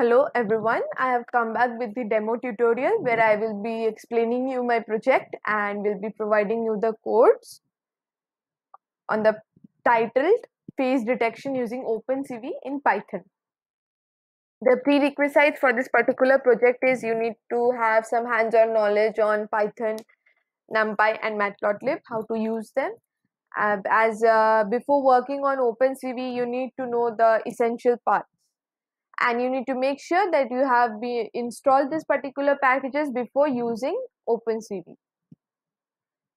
Hello everyone, I have come back with the demo tutorial where I will be explaining you my project and will be providing you the codes on the titled face detection using OpenCV in Python. The prerequisites for this particular project is you need to have some hands-on knowledge on Python, NumPy and Matplotlib, how to use them. Uh, as uh, before working on OpenCV, you need to know the essential parts and you need to make sure that you have be installed this particular packages before using OpenCV.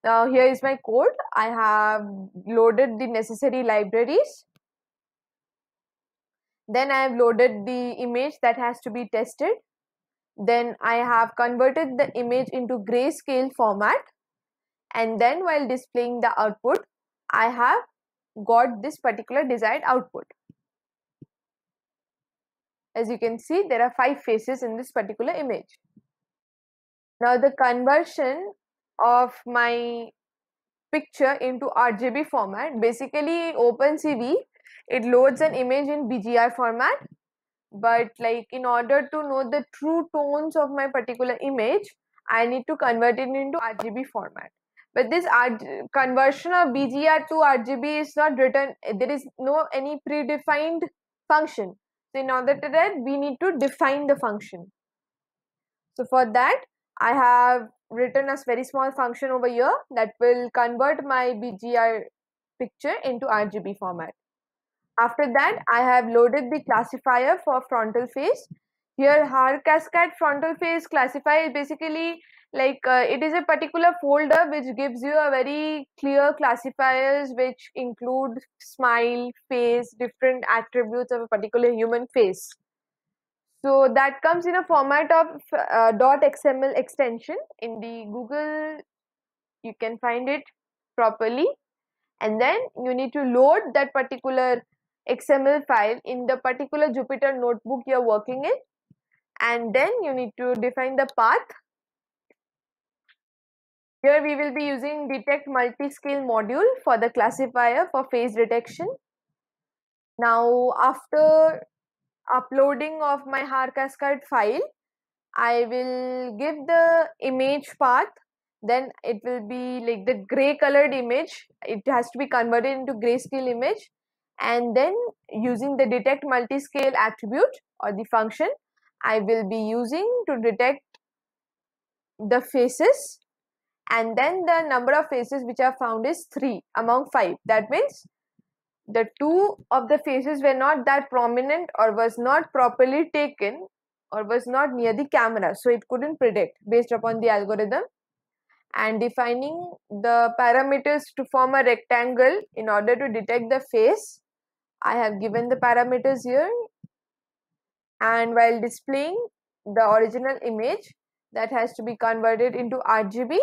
Now here is my code. I have loaded the necessary libraries. Then I have loaded the image that has to be tested. Then I have converted the image into grayscale format. And then while displaying the output, I have got this particular desired output as you can see there are five faces in this particular image. Now the conversion of my picture into RGB format basically OpenCV it loads an image in BGR format. But like in order to know the true tones of my particular image I need to convert it into RGB format. But this conversion of BGR to RGB is not written there is no any predefined function so in order to that, we need to define the function. So for that, I have written a very small function over here that will convert my BGR picture into RGB format. After that, I have loaded the classifier for frontal face. Here, Haar Cascade frontal face classifier is basically like uh, it is a particular folder which gives you a very clear classifiers which include smile face different attributes of a particular human face. So that comes in a format of uh, xml extension. In the google you can find it properly. And then you need to load that particular xml file in the particular jupyter notebook you're working in. And then you need to define the path here we will be using detect multi-scale module for the classifier for face detection. Now after uploading of my Cascade file, I will give the image path. Then it will be like the gray colored image. It has to be converted into grayscale image. And then using the detect multi-scale attribute or the function I will be using to detect the faces and then the number of faces which are found is 3 among 5 that means the two of the faces were not that prominent or was not properly taken or was not near the camera. So it couldn't predict based upon the algorithm and defining the parameters to form a rectangle in order to detect the face. I have given the parameters here. And while displaying the original image that has to be converted into RGB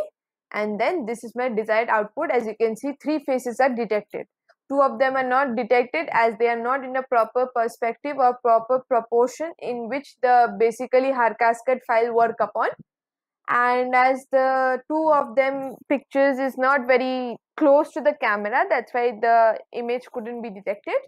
and then this is my desired output. As you can see three faces are detected. Two of them are not detected as they are not in a proper perspective or proper proportion in which the basically Haar Cascade file work upon. And as the two of them pictures is not very close to the camera that's why the image couldn't be detected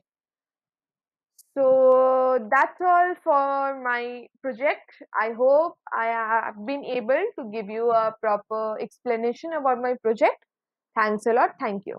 so that's all for my project. I hope I have been able to give you a proper explanation about my project. Thanks a lot. Thank you.